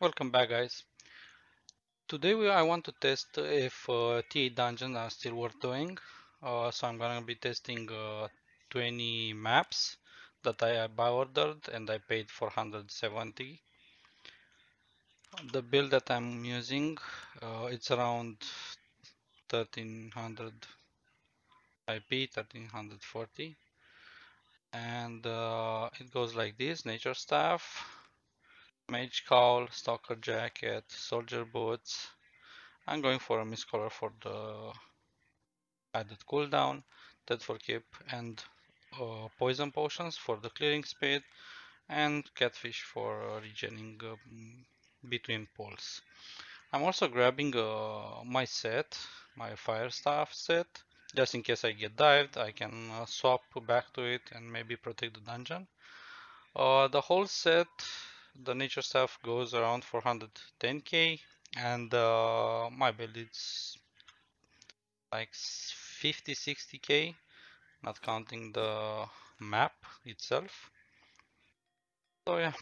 Welcome back guys. Today we, I want to test if uh, T8 dungeons are still worth doing. Uh, so I'm gonna be testing uh, 20 maps that I, I ordered and I paid 470. The build that I'm using, uh, it's around 1300 IP, 1340 and uh, it goes like this nature staff mage cowl stalker jacket soldier boots. I'm going for a Miscolor for the added cooldown dead for keep and uh, poison potions for the clearing speed and catfish for uh, regening um, between pulls. I'm also grabbing uh, my set my fire staff set. Just in case I get dived, I can uh, swap back to it and maybe protect the dungeon. Uh, the whole set, the nature stuff goes around 410k and uh, my build is like 50 60k not counting the map itself. So yeah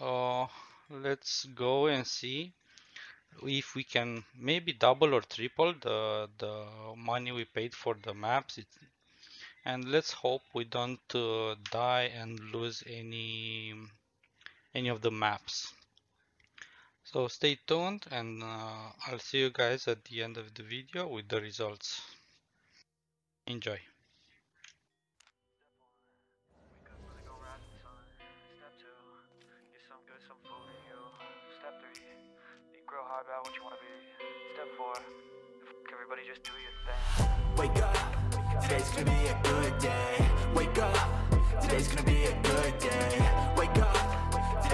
uh, let's go and see if we can maybe double or triple the the money we paid for the maps. It, and let's hope we don't uh, die and lose any any of the maps so stay tuned and uh, I'll see you guys at the end of the video with the results enjoy. Wake up, today's gonna be a good day. Wake up, today's gonna be a good day.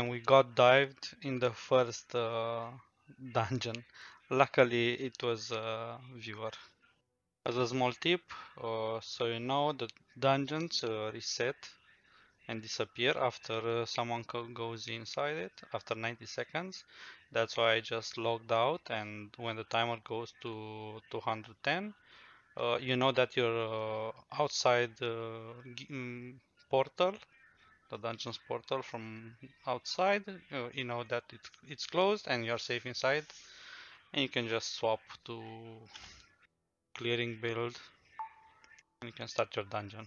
and we got dived in the first uh, dungeon. Luckily, it was a viewer. As a small tip, uh, so you know the dungeons uh, reset and disappear after uh, someone goes inside it after 90 seconds. That's why I just logged out and when the timer goes to 210, uh, you know that you're uh, outside the mm, portal the dungeons portal from outside you know that it, it's closed and you're safe inside. And you can just swap to clearing build. And you can start your dungeon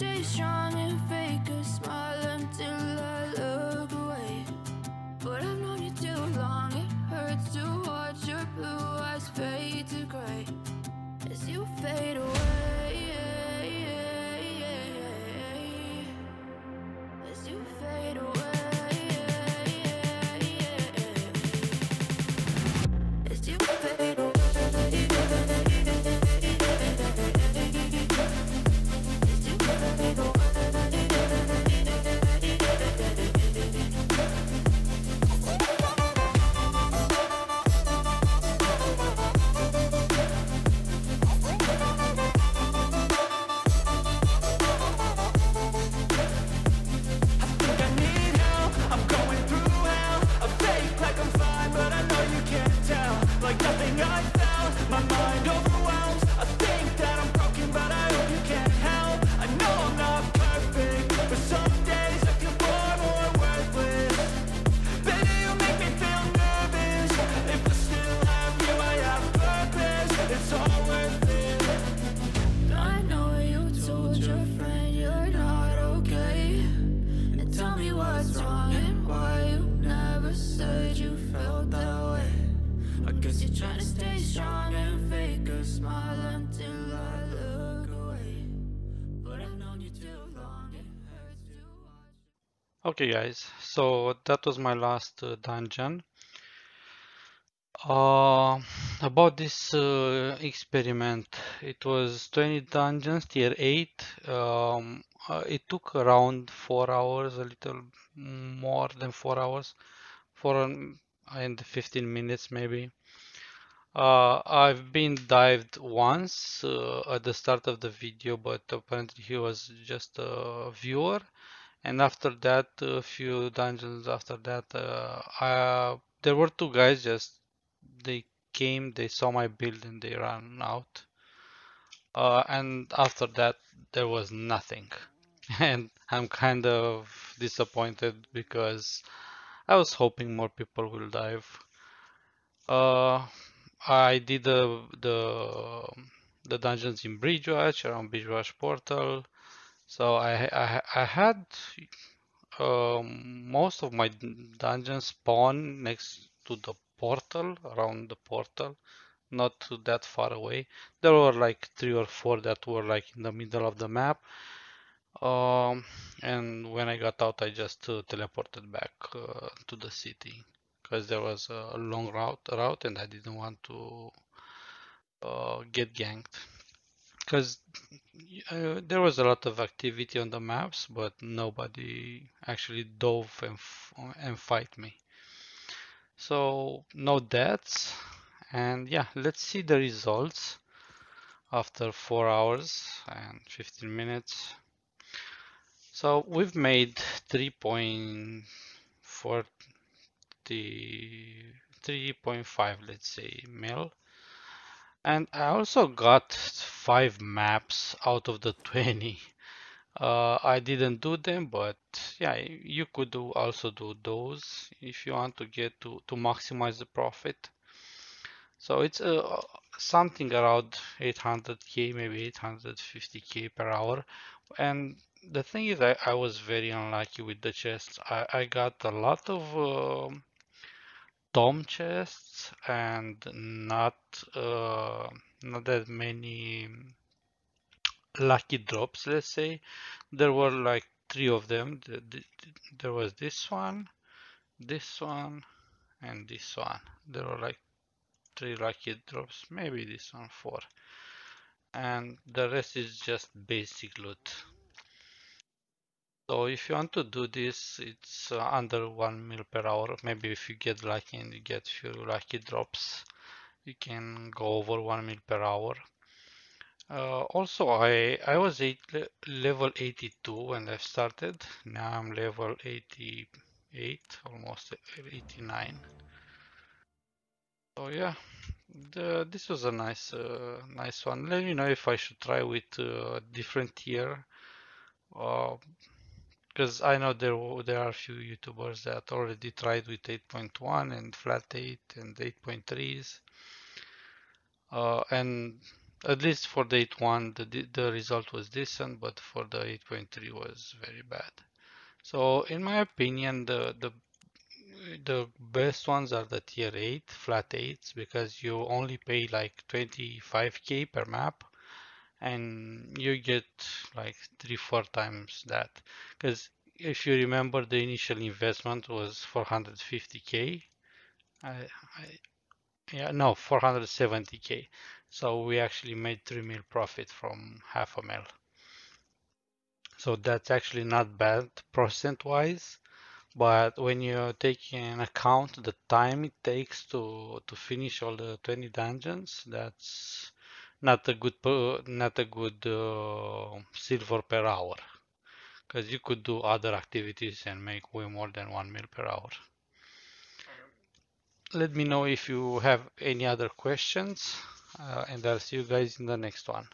you're trying to stay strong and fake a smile until I look away. But I've known you too long, it hurts to watch. Okay, guys, so that was my last uh, dungeon. Uh, about this uh, experiment, it was 20 dungeons, tier 8. Um, uh, it took around 4 hours, a little more than 4 hours, 4 and and 15 minutes maybe. Uh, I've been dived once uh, at the start of the video, but apparently he was just a viewer. And after that a few dungeons after that uh, I, there were two guys just they came they saw my build and they ran out. Uh, and after that there was nothing. And I'm kind of disappointed because I was hoping more people will dive. Uh, I did the the the dungeons in Bridgewatch around Bridgewatch portal so I I, I had um, most of my dungeons spawn next to the portal, around the portal, not that far away. There were like three or four that were like in the middle of the map. Um, and when I got out, I just uh, teleported back uh, to the city because there was a long route route, and I didn't want to uh, get ganked because uh, there was a lot of activity on the maps, but nobody actually dove and and fight me. So no deaths, and yeah, let's see the results after four hours and 15 minutes. So we've made 3.40, 3.5, let's say, mil. And I also got five maps out of the 20. Uh, I didn't do them, but yeah, you could do also do those if you want to get to, to maximize the profit. So it's uh, something around 800k, maybe 850k per hour. And the thing is, I, I was very unlucky with the chests. I, I got a lot of uh, dome chests and not uh, not that many lucky drops, let's say. There were like three of them. There was this one, this one, and this one. There were like three lucky drops, maybe this one four. And the rest is just basic loot. So if you want to do this, it's uh, under one mil per hour. Maybe if you get lucky and you get few lucky drops, you can go over one mil per hour. Uh, also, I I was eight, level 82 when I started. Now I'm level 88, almost 89. So yeah, the, this was a nice uh, nice one. Let me know if I should try with uh, different tier. Because I know there there are a few YouTubers that already tried with 8.1 and flat 8 and 8.3s. Uh, and at least for the 8.1 the, the result was decent but for the 8.3 was very bad so in my opinion the the the best ones are the tier 8 flat 8s because you only pay like 25k per map and you get like three four times that because if you remember the initial investment was 450k I, I yeah no 470k so we actually made 3 mil profit from half a mil. So that's actually not bad percent wise. But when you take in account the time it takes to, to finish all the 20 dungeons, that's not a good not a good uh, silver per hour because you could do other activities and make way more than one mil per hour let me know if you have any other questions uh, and I'll see you guys in the next one.